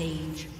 Rampage.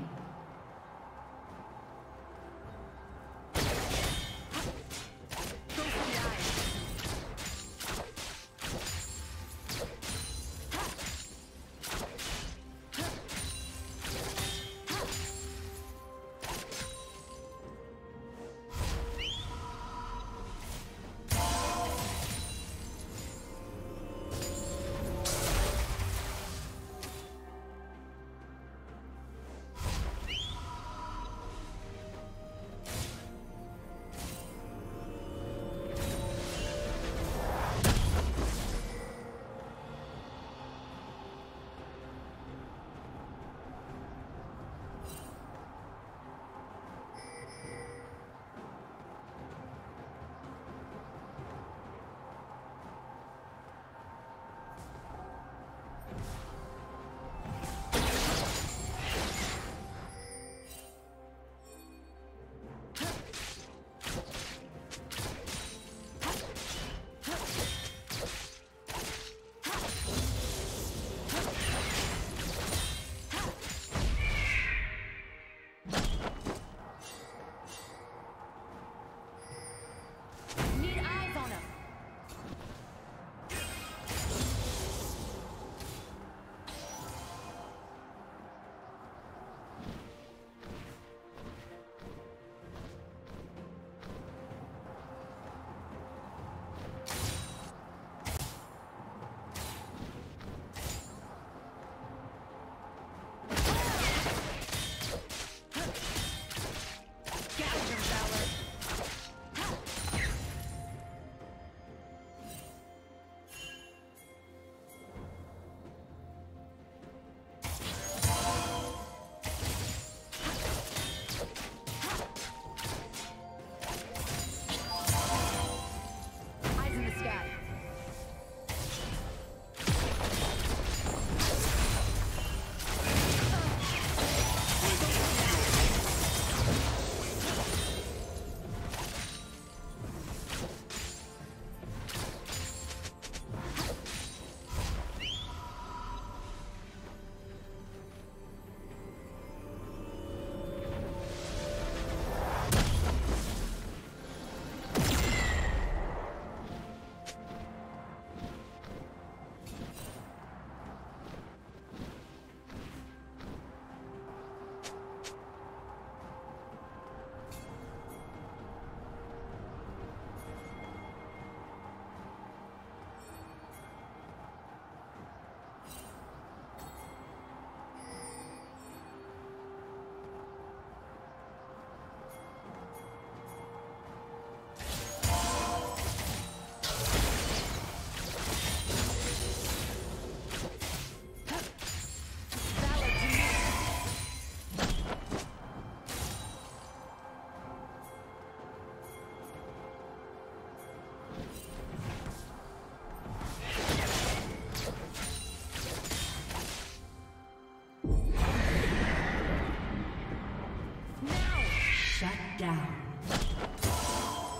down.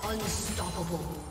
Unstoppable.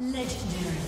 Legendary.